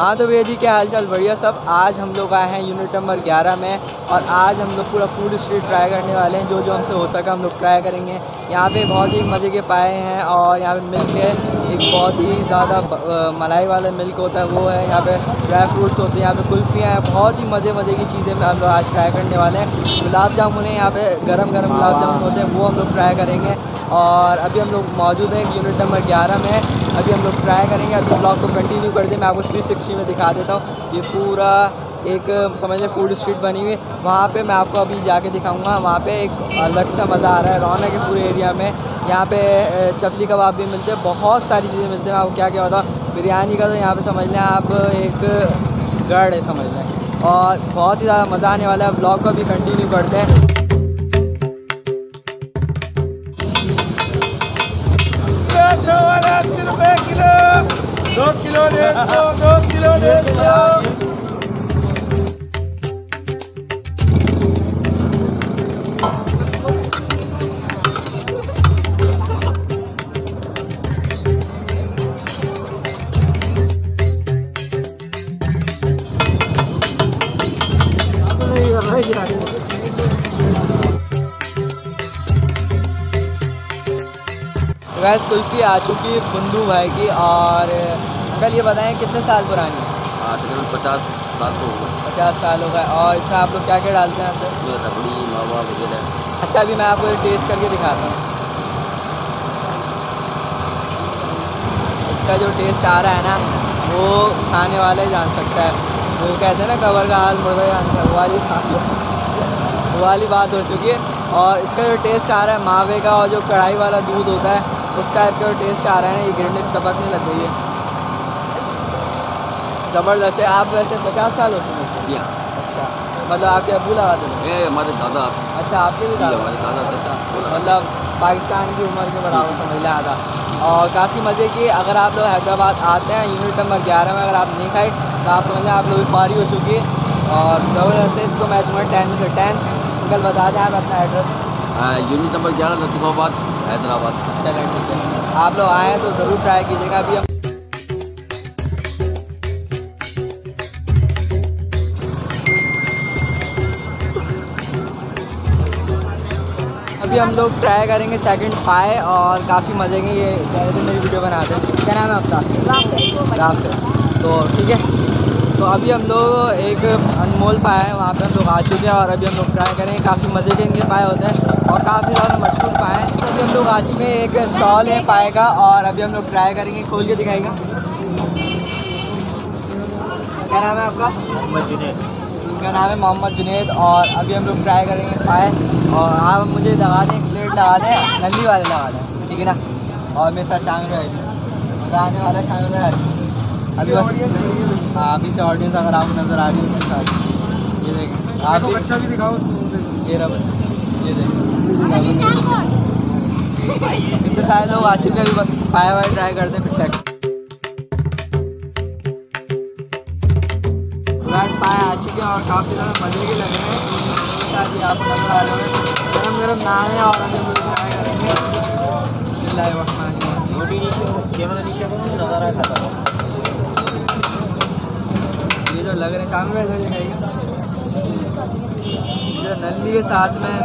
हाँ तो भैया जी, क्या हाल चाल बढ़िया सब। आज हम लोग आए हैं यूनिट नंबर 11 में और आज हम लोग पूरा फ़ूड स्ट्रीट ट्राई करने वाले हैं, जो जो हमसे हो सका हम लोग ट्राई करेंगे। यहाँ पे बहुत ही मज़े के पाए हैं और यहाँ पे मिल्क है एक बहुत ही ज़्यादा मलाई वाला मिल्क होता है, वो है यहाँ पे ड्राई फ्रूट्स होते हैं, यहाँ पे कुल्फ़ियाँ हैं, बहुत ही मज़े मज़े की चीज़ें हम लोग आज ट्राई करने वाले हैं। गुलाब जामुन है यहाँ पे, गर्म गर्म गुलाब जामुन होते हैं, वो हम लोग ट्राई करेंगे। और अभी हम लोग मौजूद हैं यूनिट नंबर ग्यारह में अभी हम लोग ट्राई करेंगे, अभी ब्लॉग को कंटिन्यू कर दें मैं आपको थ्री सिक्सटी में दिखा देता हूँ। ये पूरा एक, समझ लें फ़ूड स्ट्रीट बनी हुई। वहाँ पे मैं आपको अभी जाके दिखाऊँगा। वहाँ पे एक अलग सा मज़ा आ रहा है। रौनक है पूरे एरिया में। यहाँ पे चपली कबाब भी मिलते हैं। बहुत सारी चीज़ें मिलती हैं। मैं आपको क्या क्या बताऊँ बिरयानी का तो यहाँ पे समझ लें आप, एक गढ़ है, समझ लें। और बहुत ही ज़्यादा मज़ा आने वाला है। ब्लॉग को अभी कंटिन्यू करते हैं। वैस कुल्फ़ी आ चुकी है बुंदू भाई की और अंकल ये बताएँ कितने साल पुरानी है? हाँ तकरीबन पचास साल तो होगा पचास साल हो गए। और इसमें आप लोग क्या क्या डालते हैं सर जो रबड़ी मावा वगैरह। अच्छा अभी मैं आपको टेस्ट करके दिखाता हूँ। इसका जो टेस्ट आ रहा है ना वो खाने वाला ही जान सकता है। वो कहते हैं ना कवर का हाल जान सकता वाली वो वाली बात हो चुकी है। और इसका जो टेस्ट आ रहा है मावे का और जो कढ़ाई वाला दूध होता है उस टाइप का टेस्ट आ रहा है ना ये गिरने टपकने लग गई है। ज़बरदस्त है। आप वैसे पचास साल हो चुके हाँ? अच्छा। मतलब आपके अबू लगा देते हमारे दादा। अच्छा आपके भी दादा? हमारे दादा अच्छा। मतलब पाकिस्तान की उम्र के बराबर समझ लिया था और काफ़ी मज़े की अगर आप लोग हैदराबाद आते हैं यूनिट नंबर ग्यारह में अगर आप नहीं खाए तो आप समझ लें आप लोग पारी हो चुकी है। और ज़बरदस्त है इसको मैं तुम्हें टेन से टेन कल बता दें आप अपना एड्रेस यूनिट नंबर ग्यारह लतीफ़ाबाद हैदराबाद। चलें ठीक है। आप लोग आएँ तो ज़रूर ट्राई कीजिएगा अभी हम अभी हम लोग ट्राई करेंगे सेकंड पाए और काफ़ी मज़े के ये थे मेरी वीडियो बनाते हैं। क्या नाम है आपका? राम तो ठीक है। तो अभी हम लोग एक अनमोल पाए है वहाँ पे हम लोग आ चुके हैं और अभी हम लोग ट्राई करेंगे काफ़ी मज़े के इनके पाए होते हैं और काफ़ी ज़्यादा मशहूर पाए हैं। तो अभी हम लोग आ चुके हैं एक स्टॉल है पाए का और अभी हम लोग ट्राई करेंगे खोल के दिखाएगा। क्या नाम है आपका? मोहम्मद जुनेद। उनका नाम है? मोहम्मद जुनेद और अभी हम लोग ट्राई करेंगे पाए। और आप मुझे लगा दें प्लेट लगा दें नंदी वाले लगा दें ठीक है ना? और मेरे साथ शामिल रहेगी आने वाला शामिल रहे अभी बस हाँ अभी से ऑडियंस अगर आपको नज़र आ रही है उसके साथ ये देखें। आप भी- बच्चा भी दिखाओ ये रहा बच्चा। ये देखें। इतने सारे लोग आ चुके हैं अभी बस पाए वाए ट्राई करते हैं फिर चेक बस पाए आ चुके हैं और काफ़ी ज़्यादा मज़े भी लग रहे हैं। ही आप नज़र आ रहे हैं। गरम गरम नान और ट्राई करेंगे रोटी नीचे। कैमरा नीचे नज़ारा जो लग रहे हैं, काम में इधर दिखाइए जो नंदी के साथ में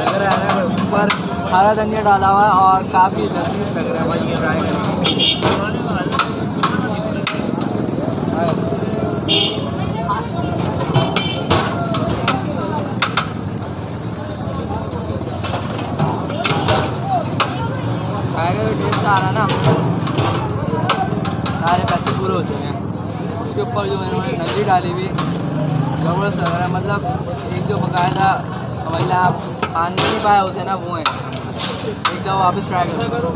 लग रहा है ऊपर हरा धनिया डाला हुआ है और काफ़ी लजीज लग रहा है भाई ये ट्राई टेस्ट आ रहा है ना। सारे पैसे पूरे हो चुके हैं। उसके ऊपर जो है, उन्होंने नकली डाली हुई। ज़बरदस्त लग रहा है। मतलब एक जो बकायदा महिला आप पान नहीं पाए होते ना, वो हैं। एक वापस ट्राई करो।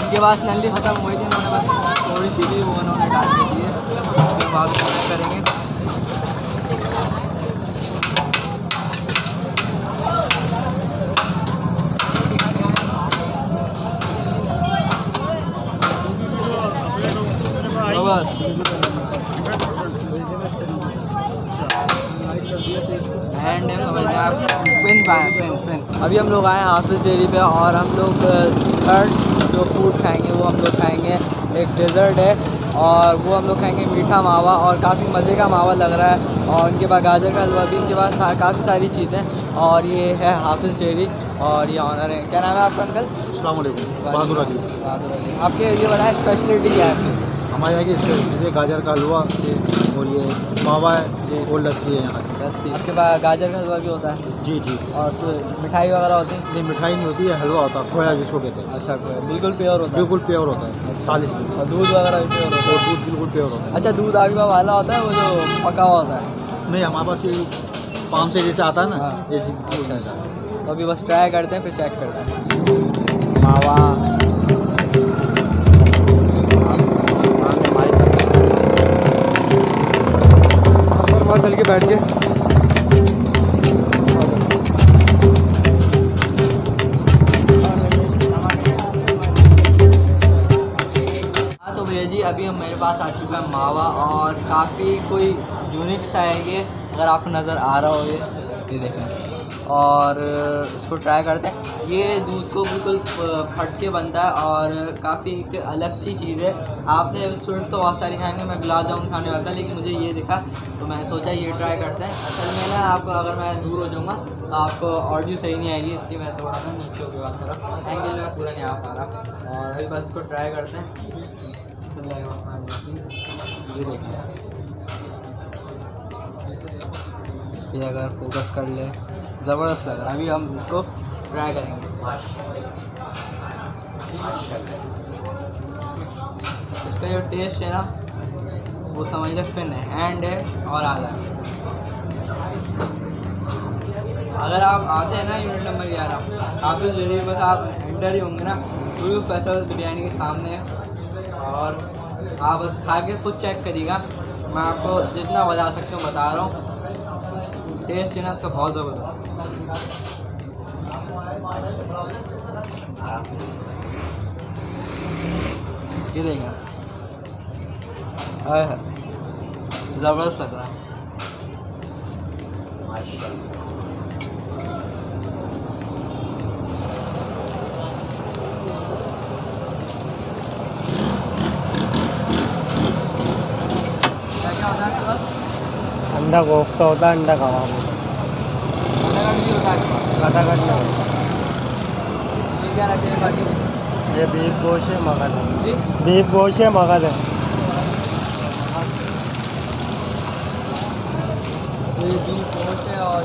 उनके पास नली ख़त्म हुई थी उन्होंने बस थोड़ी सी भी वो उन्होंने डाल दी है। वापस करेंगे। हैंड है समझ आप पेन पाए पेन पेन अभी हम लोग आए हैं हाफिज़ डेयरी पे और हम लोग थर्ड जो फ़ूड खाएँगे वो हम लोग खाएँगे। एक डेजर्ट है और वो हम लोग खाएँगे मीठा मावा और काफ़ी मज़े का मावा लग रहा है। और उनके पास गाजर का हलवा भी उनके पास काफ़ी सारी चीज़ें। और ये है हाफिज़ डेयरी और ये ऑनर है। क्या नाम है आपका अंकल बहादुर अली आपके ये बताएँ स्पेशलिटी क्या है हमारे यहाँ की गाजर का हलवा और ये मावा है ये और लस्सी है यहाँ की आपके पास गाजर का हलवा भी होता है। जी जी। और फिर मिठाई वगैरह होती है? नहीं मिठाई नहीं होती है हलवा होता है खोया जिसको कहते हैं अच्छा खोया बिल्कुल प्योर होता है। बिल्कुल प्योर होता है चालीस और दूध वगैरह भी प्योर होता है? दूध बिल्कुल प्योर होता है। अच्छा दूध आपके पास वाला होता है वो जो पका हुआ होता है? नहीं हमारे पास ये पाम से जैसे आता है ना हाँ। जैसे अच्छा अच्छा। तो अभी बस ट्राई करते हैं फिर चेक करते हैं। मावा। चल के बैठ के अभी हम मेरे पास आ चुका है मावा और काफ़ी कोई यूनिक सा है ये, अगर आपको नज़र आ रहा हो ये ये देखें। और, इसको ट्राई करते हैं। ये दूध को बिल्कुल फट के बनता है और काफ़ी एक अलग सी चीज़ है। आपने स्वीट तो बहुत सारी खाएँगे, मैं गुलाब जामुन खाने वाला था, लेकिन मुझे ये दिखा तो मैंने सोचा ये ट्राई करते हैं। असल में ना, आप अगर मैं दूर हो जाऊँगा तो आपको ऑडियो सही नहीं आएगी, इसलिए मैं थोड़ा सा नीचे होकर बात कर रहा हूँ। एंगल में पूरा नहीं आ पा रहा। और अभी बस इसको ट्राई करते हैं। ये अगर फोकस कर ले, ज़बरदस्त लग रहा है। अभी हम इसको ट्राई करेंगे। इसका जो टेस्ट है ना, वो समझ ले फिन है। हैंड है और आधा अगर आप आते हैं ना यूनिट नंबर ग्यारह, आप तो ज़रिए बस आप एंटर ही होंगे ना। बिल्कुल फैसल बिरयानी के सामने और आप बस खा के खुद चेक करिएगा। मैं आपको जितना बता सकता हूँ, बता रहा हूँ। टेस्ट है ना इसका बहुत ज़बरदस्त ये ज़बरदस्त लग रहा है। अंडा कोफ्ता होता है अंडा कबाब होता होता ये बीफ गोश है मगध है बीफ गोश है मगध है ये बीफ गोश है। और